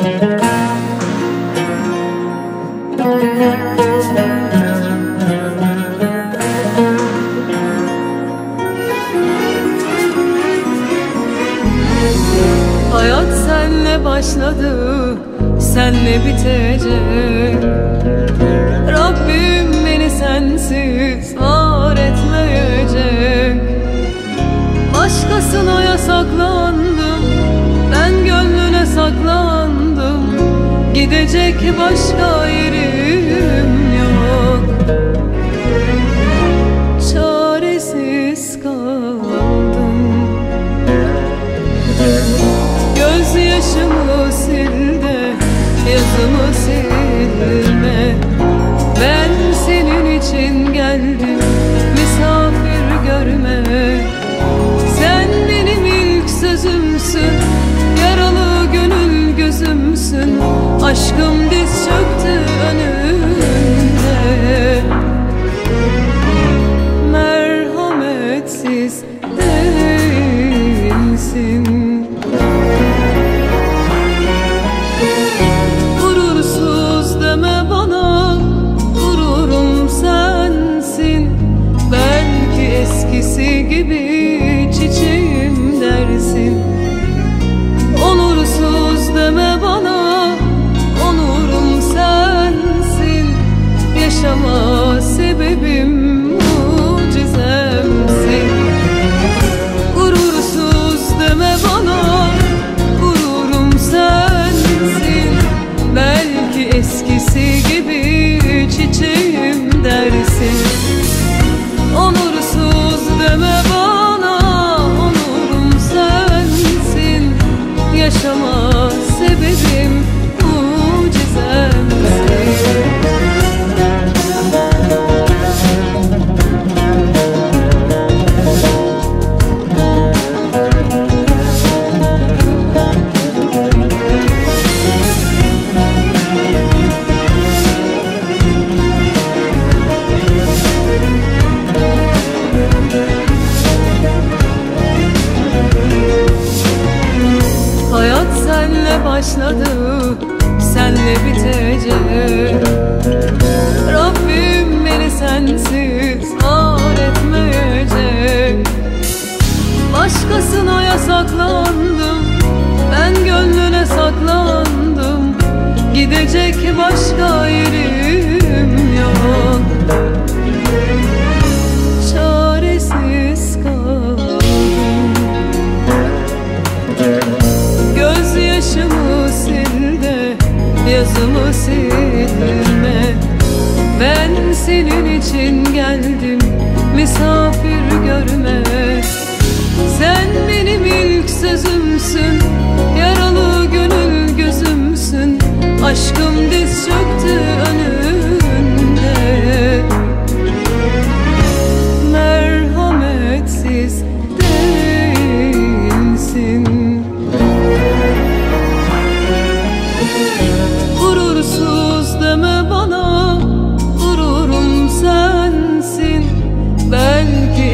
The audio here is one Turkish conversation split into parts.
Hayat senle başladı, senle bitecek. Rabbim beni sensiz var etmeyecek Başkasına yasaklandım, Gidecek başka yerim Aşkım diz çöktü önünde Merhametsiz değilsin. Gurursuz deme bana Gururum sensin. Belki eskisi gibi senle başladı, senle bitecek. Rabbim beni sensiz var etmeyecek Başkasına yasaklandım, ben gönlüne saklandım. Gidecek başka yerim yok yazımı silme Ben senin için geldim. Misafir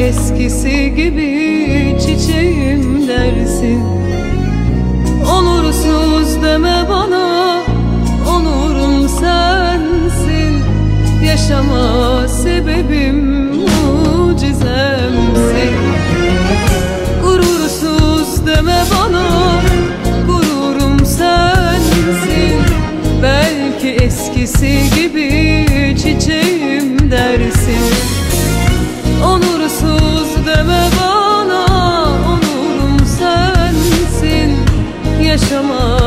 eskisi gibi çiçeğim dersin. Onursuz deme bana Onurum sensin. Yaşama sebebim mucizemsin. Gurursuz deme bana Gururum sensin. Belki eskisi gibi çiçeğim dersin akşama